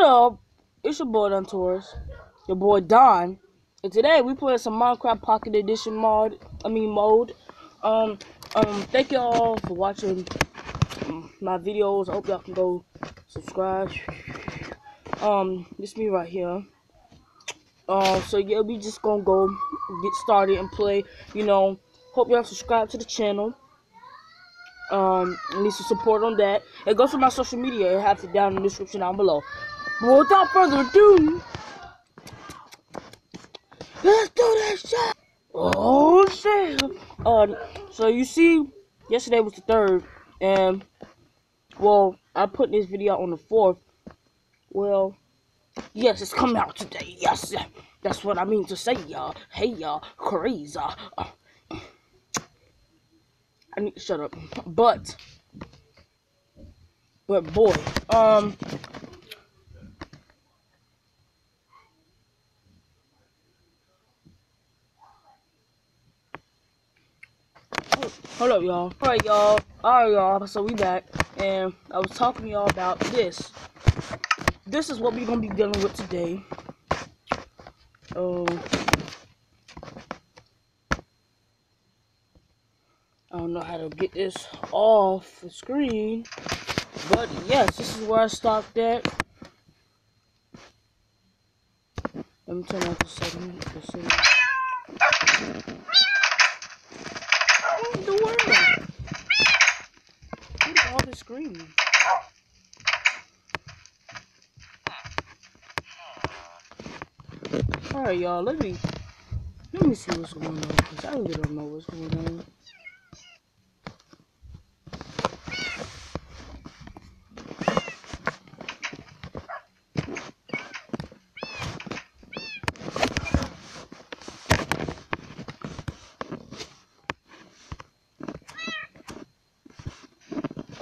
What up? It's your boy Don Torres, your boy Don, and today we playing some Minecraft Pocket Edition mod. I mean mode. Um, um, thank y'all for watching my videos. I hope y'all can go subscribe. Um, this me right here. Um, so yeah, we just gonna go get started and play. You know, hope y'all subscribe to the channel. Um, need some support on that. And go to my social media. I have it down in the description down below. Without further ado, let's do this shit. Oh shit. Uh, so you see, yesterday was the third, and well, I put this video on the fourth. Well, yes, it's coming out today. Yes, that's what I mean to say, y'all. Hey, y'all, crazy. Uh, I need to shut up. But, but boy, um, hold up, y'all. All right, y'all. All right, y'all. So we back, and I was talking to y'all about this. This is what we're gonna be dealing with today. Oh. I don't know how to get this off the screen. But yes, this is where I stopped at. Let me turn off the setting. What in the world? What Alright y'all, let me let me see what's going on because I really don't know what's going on.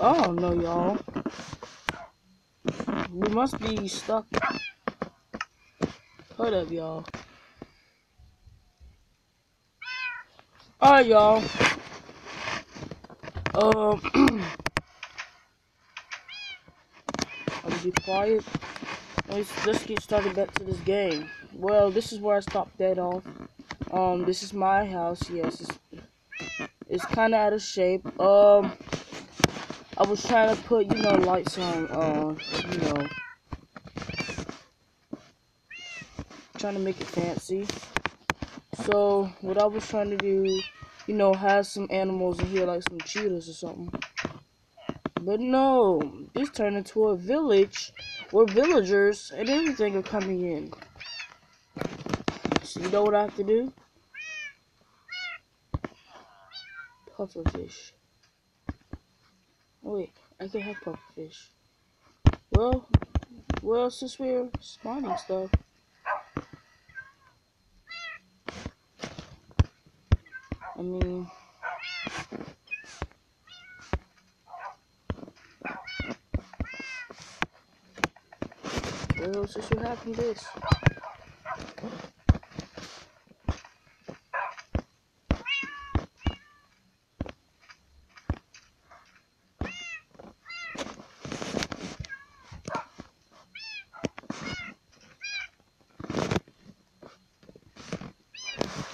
Oh no, y'all. We must be stuck. Hold up, y'all. Alright, y'all. Um, I'll be quiet. Let's, let's get started back to this game. Well, this is where I stopped dead off. Um, this is my house. Yes, it's, it's kind of out of shape. Um, I was trying to put, you know, lights on, uh, you know, trying to make it fancy. So, what I was trying to do, you know, have some animals in here, like some cheetahs or something. But no, this turned into a village where villagers and everything are coming in. So, you know what I have to do? Pufferfish. Wait, I can have pufferfish. Well, well, since we're spawning stuff. I mean, well, since we're this.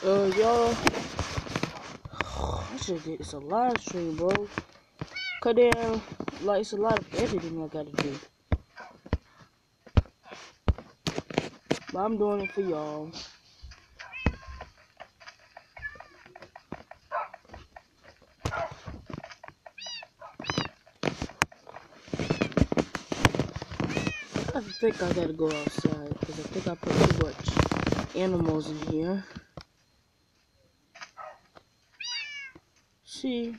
Uh, y'all, I should get this a live stream, bro. Cause then, like, it's a lot of editing I gotta do. But I'm doing it for y'all. I think I gotta go outside because I think I put too much animals in here. See?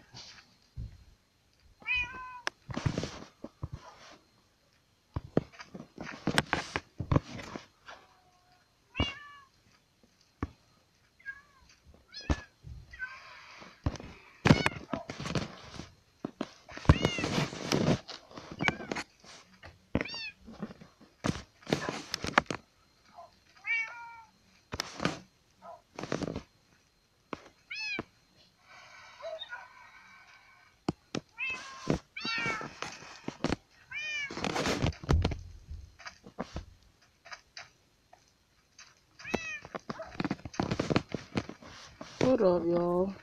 Hold up, y'all.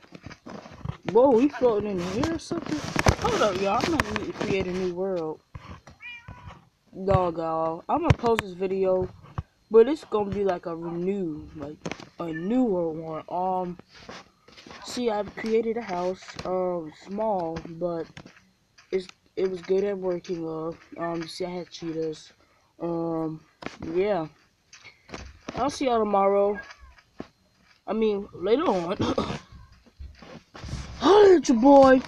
Whoa, we floating in the air or something? Hold up, y'all. I'm gonna need to create a new world. Dog, y'all. I'm gonna post this video, but it's gonna be like a renew, like a newer one. Um, see, I've created a house, um, small, but it's it was good at working. Uh, um, see, I had cheetahs. Um, yeah. I'll see y'all tomorrow. I mean, later on. Holla at your boy.